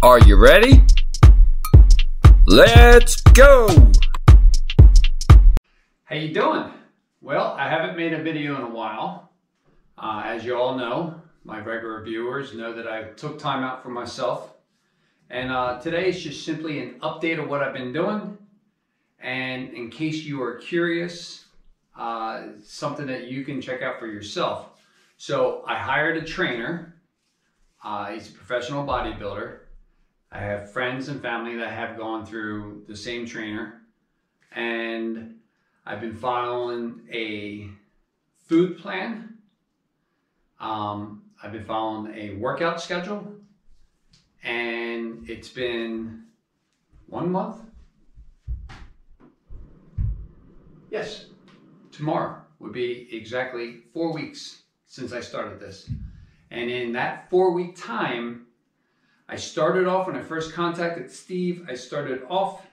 Are you ready? Let's go! How you doing? Well, I haven't made a video in a while. Uh, as you all know, my regular viewers know that I took time out for myself. And uh, today is just simply an update of what I've been doing. And in case you are curious, uh, something that you can check out for yourself. So I hired a trainer. Uh, he's a professional bodybuilder. I have friends and family that have gone through the same trainer. And I've been following a food plan. Um, I've been following a workout schedule. And it's been one month. Yes, tomorrow would be exactly four weeks since I started this. And in that four week time, I started off when I first contacted Steve, I started off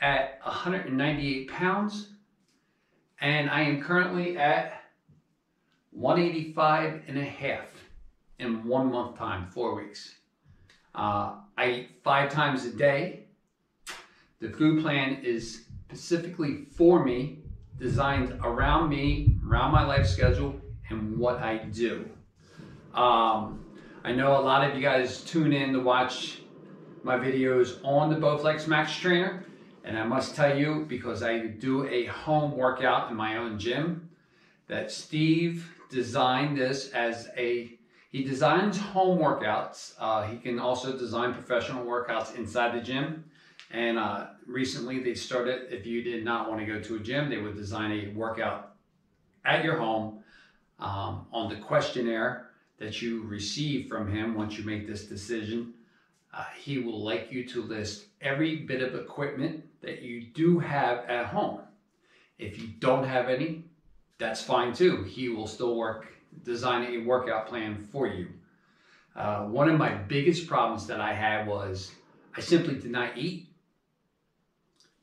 at 198 pounds and I am currently at 185 and a half in one month time, four weeks. Uh, I eat five times a day. The food plan is specifically for me, designed around me, around my life schedule, and what I do. Um, I know a lot of you guys tune in to watch my videos on the Bowflex Max Trainer. And I must tell you, because I do a home workout in my own gym, that Steve designed this as a, he designs home workouts. Uh, he can also design professional workouts inside the gym. And uh, recently they started, if you did not want to go to a gym, they would design a workout at your home um, on the questionnaire that you receive from him once you make this decision. Uh, he will like you to list every bit of equipment that you do have at home. If you don't have any, that's fine too. He will still work, design a workout plan for you. Uh, one of my biggest problems that I had was I simply did not eat.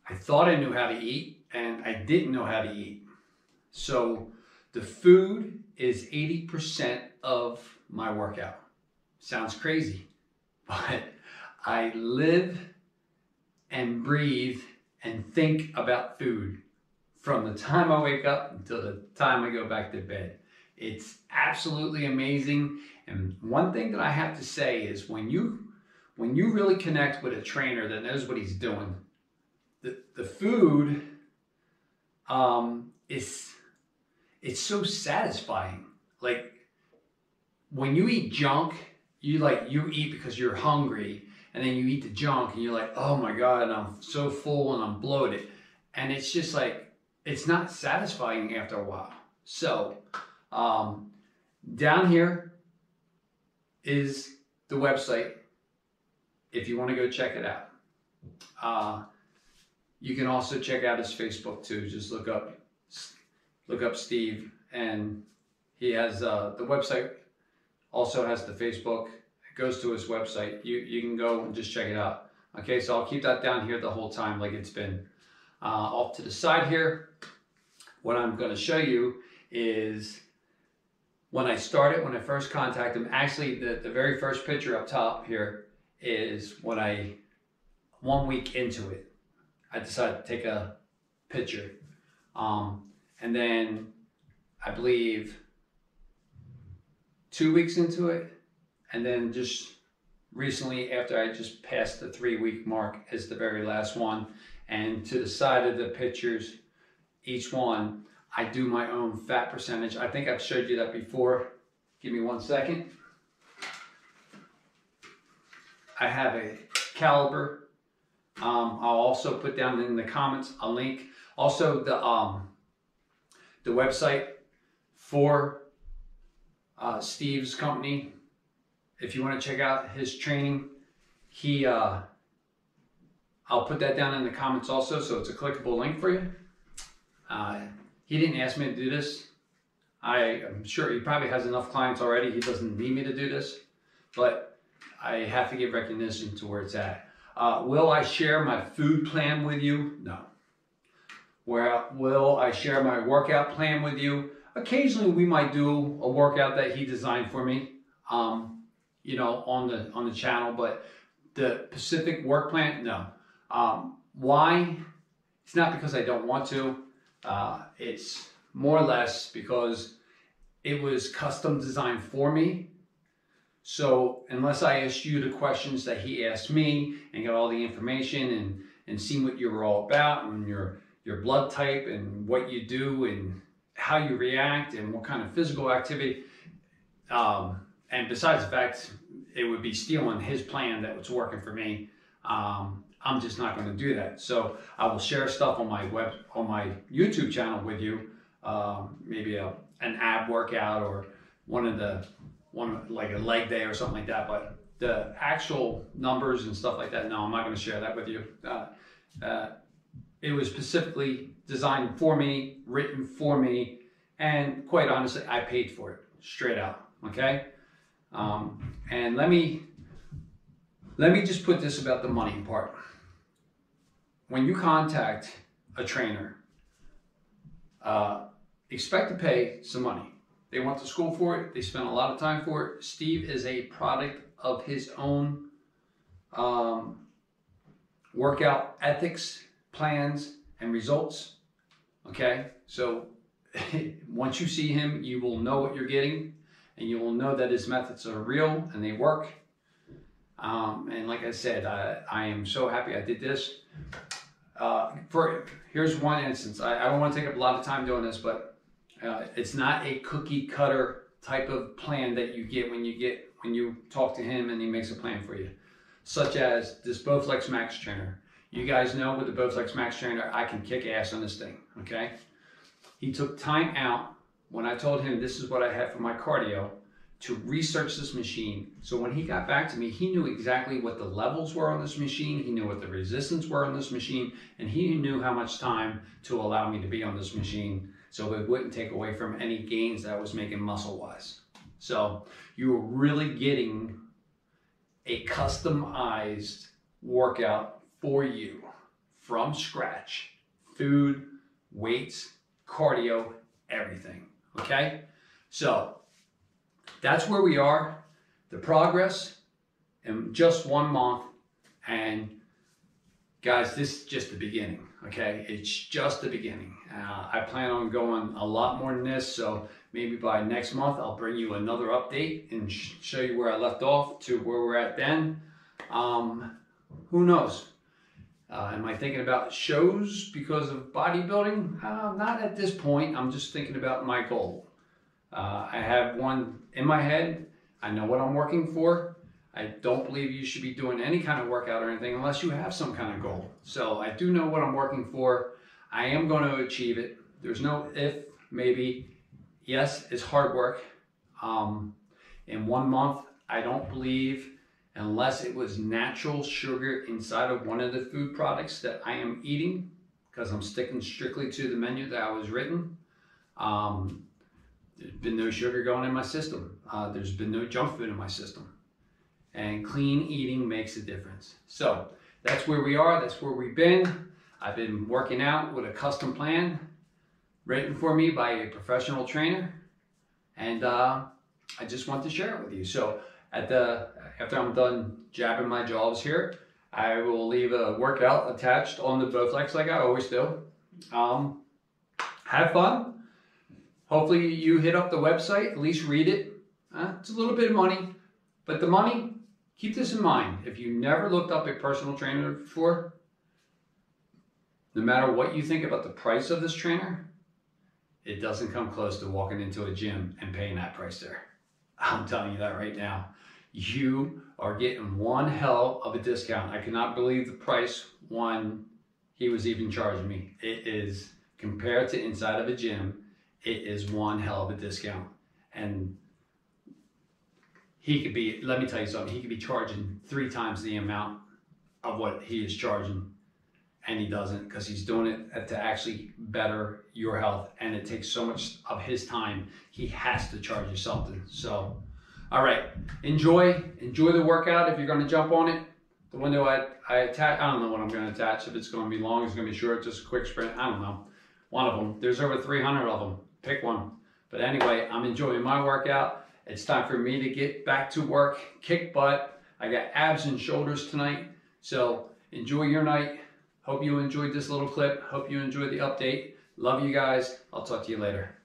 I thought I knew how to eat and I didn't know how to eat. So the food is 80% of my workout. Sounds crazy, but I live and breathe and think about food from the time I wake up until the time I go back to bed. It's absolutely amazing. And one thing that I have to say is when you when you really connect with a trainer that knows what he's doing, the, the food um, is it's so satisfying. Like when you eat junk, you like you eat because you're hungry, and then you eat the junk, and you're like, oh my god, I'm so full and I'm bloated, and it's just like it's not satisfying after a while. So um, down here is the website if you want to go check it out. Uh, you can also check out his Facebook too. Just look up look up Steve, and he has uh, the website. Also has the Facebook. It goes to his website. You you can go and just check it out. Okay, so I'll keep that down here the whole time like it's been. Uh, off to the side here, what I'm going to show you is when I started, when I first contacted him, actually the, the very first picture up top here is when I, one week into it, I decided to take a picture. Um, and then I believe two weeks into it, and then just recently after I just passed the three week mark as the very last one. And to the side of the pictures, each one, I do my own fat percentage. I think I've showed you that before. Give me one second. I have a caliber. Um, I'll also put down in the comments a link. Also, the um, the website for uh, Steve's company. If you want to check out his training, he uh, I'll put that down in the comments also, so it's a clickable link for you. Uh, he didn't ask me to do this. I am sure he probably has enough clients already. He doesn't need me to do this, but I have to give recognition to where it's at. Uh, will I share my food plan with you? No. Where will I share my workout plan with you? Occasionally, we might do a workout that he designed for me, um, you know, on the on the channel. But the Pacific work plan, no. Um, why? It's not because I don't want to. Uh, it's more or less because it was custom designed for me. So unless I asked you the questions that he asked me and got all the information and and seen what you were all about and your your blood type and what you do and how you react and what kind of physical activity. Um, and besides the fact it would be stealing his plan that was working for me. Um, I'm just not going to do that. So I will share stuff on my web on my YouTube channel with you. Um, maybe a, an ab workout or one of the one like a leg day or something like that. But the actual numbers and stuff like that, no, I'm not going to share that with you. Uh, uh, it was specifically designed for me, written for me, and quite honestly, I paid for it straight out. Okay, um, and let me let me just put this about the money part. When you contact a trainer, uh, expect to pay some money. They went to school for it. They spent a lot of time for it. Steve is a product of his own um, workout ethics, plans, and results. Okay, so once you see him, you will know what you're getting, and you will know that his methods are real and they work. Um, and like I said, I, I, am so happy I did this. Uh, for here's one instance. I, I, don't want to take up a lot of time doing this, but uh, it's not a cookie cutter type of plan that you get when you get when you talk to him and he makes a plan for you such as this Bowflex Max Trainer. You guys know with the Bowflex Max Trainer, I can kick ass on this thing, okay? He took time out when I told him this is what I had for my cardio to research this machine. So when he got back to me, he knew exactly what the levels were on this machine, he knew what the resistance were on this machine, and he knew how much time to allow me to be on this machine so it wouldn't take away from any gains that I was making muscle-wise. So you were really getting a customized workout for you from scratch. Food, weights, cardio, everything. Okay? So that's where we are. The progress in just one month. And guys, this is just the beginning. Okay? It's just the beginning. Uh, I plan on going a lot more than this. So maybe by next month, I'll bring you another update and sh show you where I left off to where we're at then. Um, who knows? Uh, am I thinking about shows because of bodybuilding? Uh, not at this point. I'm just thinking about my goal. Uh, I have one in my head. I know what I'm working for. I don't believe you should be doing any kind of workout or anything unless you have some kind of goal. So I do know what I'm working for. I am going to achieve it. There's no if, maybe, yes, it's hard work. Um, in one month, I don't believe, unless it was natural sugar inside of one of the food products that I am eating, because I'm sticking strictly to the menu that I was written. Um, there's been no sugar going in my system. Uh, there's been no junk food in my system. And clean eating makes a difference. So that's where we are. That's where we've been. I've been working out with a custom plan written for me by a professional trainer. And uh, I just want to share it with you. So at the after I'm done jabbing my jaws here, I will leave a workout attached on the Bowflex like I always do. Um, have fun. Hopefully you hit up the website, at least read it. Uh, it's a little bit of money, but the money, keep this in mind. If you never looked up a personal trainer before, no matter what you think about the price of this trainer, it doesn't come close to walking into a gym and paying that price there. I'm telling you that right now. You are getting one hell of a discount. I cannot believe the price one he was even charging me. It is compared to inside of a gym, it is one hell of a discount. And he could be, let me tell you something, he could be charging three times the amount of what he is charging and he doesn't because he's doing it to actually better your health and it takes so much of his time he has to charge you something so all right enjoy enjoy the workout if you're going to jump on it the window i i attach i don't know what i'm going to attach if it's going to be long it's going to be short just a quick sprint i don't know one of them there's over 300 of them pick one but anyway i'm enjoying my workout it's time for me to get back to work kick butt I got abs and shoulders tonight. So enjoy your night. Hope you enjoyed this little clip. Hope you enjoyed the update. Love you guys. I'll talk to you later.